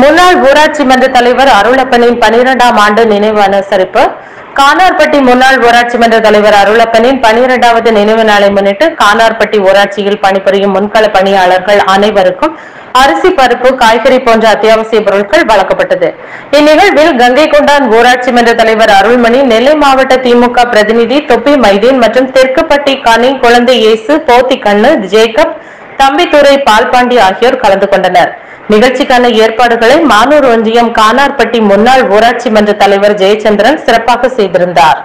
முன்னாள் ஊராட்சி மன்ற தலைவர் அருளப்பனின் பனிரெண்டாம் ஆண்டு நினைவு அனுசரிப்பு. கானார்பட்டி முன்னாள் ஊராட்சி மன்ற தலைவர் அருளப்பனின் பனிரெண்டாவது நினைவு நாளை முன்னிட்டு கானார்பட்டி ஊராட்சியில் பணிபுரியும் முன்கள பணியாளர்கள் அனைவருக்கும் அரிசி பருப்பு காய்கறி போன்ற அத்தியாவசிய பொருட்கள் வழங்கப்பட்டது. இந்நிகழ்வில் கங்கை கொண்டான் ஊராட்சி மன்ற தலைவர் அருள்மணி நெல்லை மாவட்ட திமுக பிரதிநிதி தொப்பி மைதீன் மற்றும் தெற்குப்பட்டி கனி குழந்தை இயேசு போத்தி கண்ணு ஜேக்கப் தம்பித்துறை பால்பாண்டி ஆகியோர் கலந்து கொண்டனர். நிகழ்ச்சிக்கான ஏற்பாடுகளை மானூர் ஒன்றியம் கானார்பட்டி முன்னாள் ஊராட்சி மன்ற தலைவர் ஜெயச்சந்திரன் சிறப்பாக செய்திருந்தார்.